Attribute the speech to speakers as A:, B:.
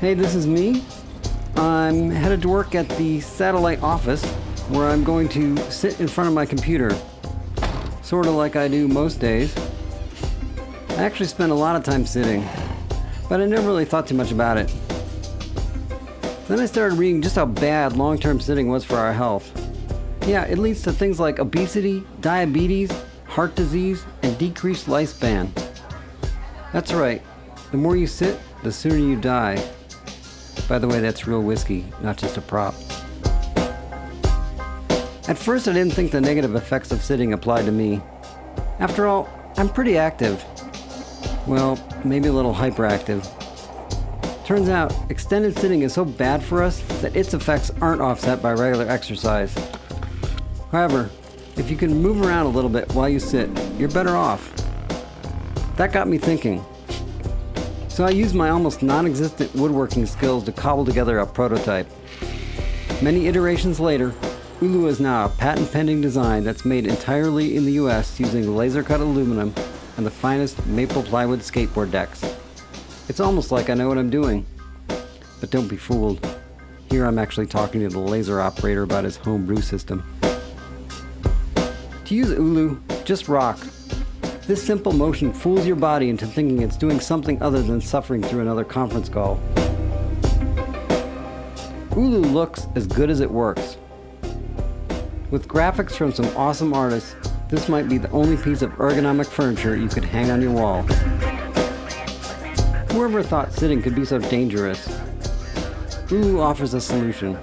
A: Hey, this is me. I'm headed to work at the satellite office where I'm going to sit in front of my computer. Sort of like I do most days. I actually spend a lot of time sitting, but I never really thought too much about it. Then I started reading just how bad long term sitting was for our health. Yeah, it leads to things like obesity, diabetes, heart disease, and decreased lifespan. That's right, the more you sit, the sooner you die. By the way, that's real whiskey, not just a prop. At first, I didn't think the negative effects of sitting applied to me. After all, I'm pretty active. Well, maybe a little hyperactive. Turns out, extended sitting is so bad for us that its effects aren't offset by regular exercise. However, if you can move around a little bit while you sit, you're better off. That got me thinking. So I used my almost non existent woodworking skills to cobble together a prototype. Many iterations later, ooloo is now a patent pending design that's made entirely in the US using laser cut aluminum and the finest maple plywood skateboard decks. It's almost like I know what I'm doing. But don't be fooled. Here I'm actually talking to the laser operator about his homebrew system. To use ooloo, just rock. This simple motion fools your body into thinking it's doing something other than suffering through another conference call. ooloo looks as good as it works. With graphics from some awesome artists, this might be the only piece of ergonomic furniture you could hang on your wall. Whoever thought sitting could be so dangerous? ooloo offers a solution.